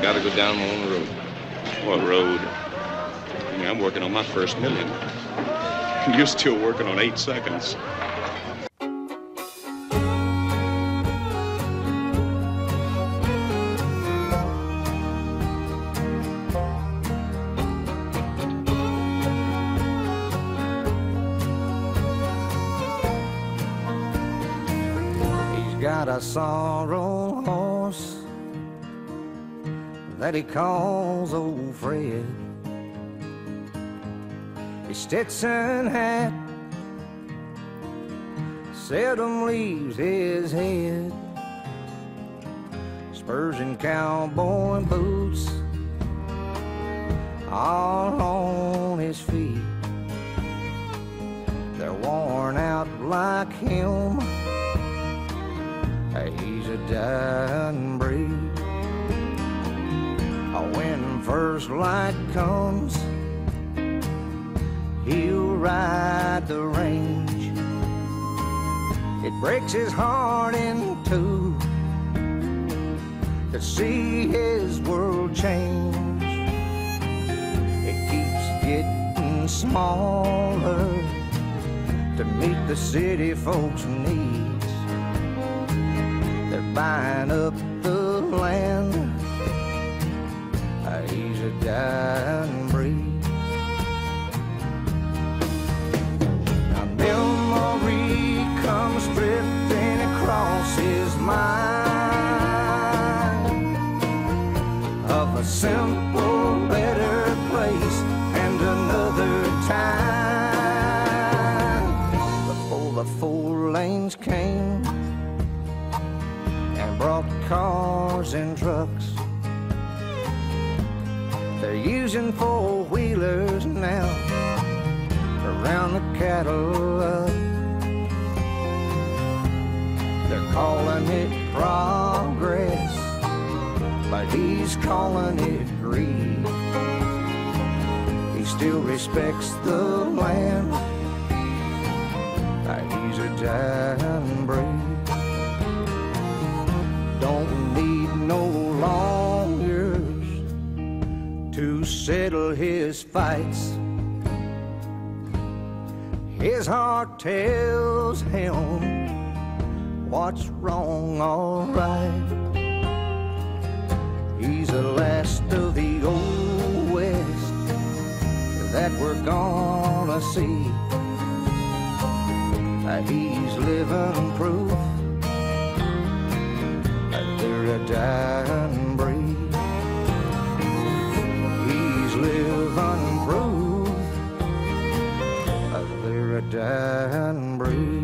Gotta go down my own road. What road? I mean, I'm working on my first million. You're still working on eight seconds. He's got a sorrel horse that he calls old Fred. His Stetson hat seldom leaves his head. Spurs and cowboy boots all on his feet. They're worn out like him. He's a dying breed. When first light comes, he'll ride the range. It breaks his heart in two to see his world change. It keeps getting smaller to meet the city folks' needs. They're buying up the mind of a simple, better place and another time before the four lanes came and brought cars and trucks. They're using four wheelers now around the cattle it progress, but he's calling it greed. He still respects the land. He's a dying breed. Don't need no lawyers to settle his fights. His heart tells him what's wrong, alright. He's the last of the old west that we're gonna see. Uh, he's living proof that they're a dying breed. He's living proof that they're a dying breed.